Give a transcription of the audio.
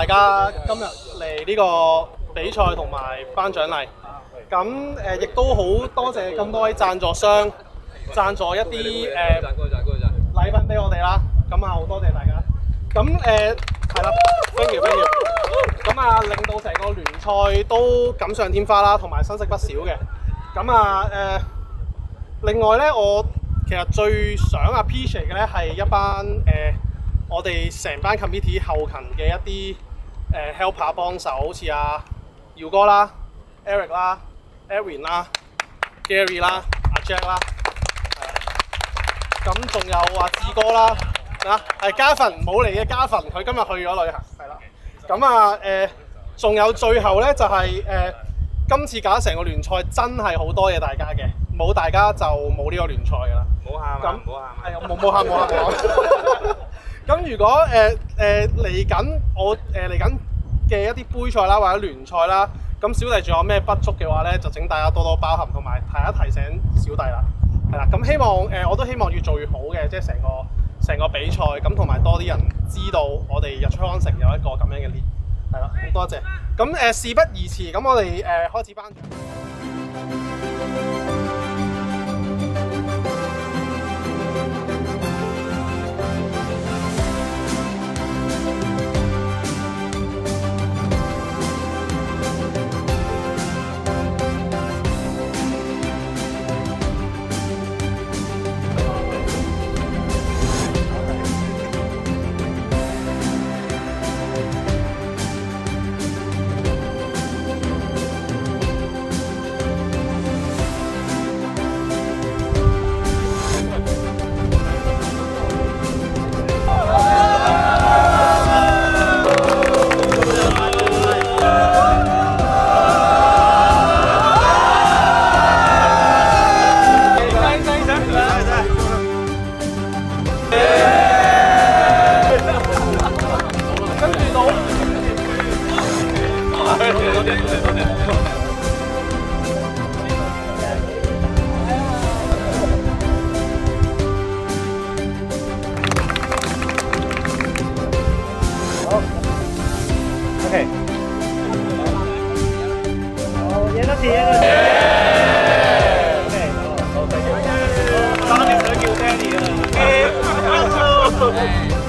大家今日嚟呢個比賽同埋頒獎禮。咁誒亦都好多謝咁多位贊助商贊助一啲誒禮品俾我哋啦。咁啊好多謝大家。咁誒係啦，thank you thank you。咁啊令到成個聯賽都錦上添花啦，同埋新色不少嘅。咁啊誒，另外咧我其實最想 appreciate 嘅咧係一班誒、我哋成班 committee 後勤嘅一啲誒、helper 幫手，好似阿耀哥啦、Eric 啦、Erwin 啦、Gary 啦、阿 Jack 啦，咁仲有阿志哥啦，啊係嘉芬冇嚟嘅嘉芬，佢今日去咗旅行，係啦。咁啊誒，仲、有最後咧就係、誒、今次搞成個聯賽真係好多嘢大家嘅，冇大家就冇呢個聯賽㗎啦。唔好喊啊！咁唔好喊啊！係啊，冇冇喊冇喊冇喊。咁如果誒誒嚟緊我誒嚟緊嘅一啲杯賽啦或者聯賽啦，咁小弟仲有咩不足嘅話咧，就請大家多多包涵同埋提一提醒小弟啦。係啦，咁希望誒、我都希望越做越好嘅，即係成個成個比賽咁，同埋多啲人知道我哋日出康城有一個咁樣嘅 lead。係啦，好多謝。咁誒、事不宜遲，咁我哋誒、開始頒獎。Okay. Oh, yeah, that's it. Yeah. Okay. Oh, okay. Oh, okay. Oh, okay. Oh, okay. Oh, okay. Oh, okay.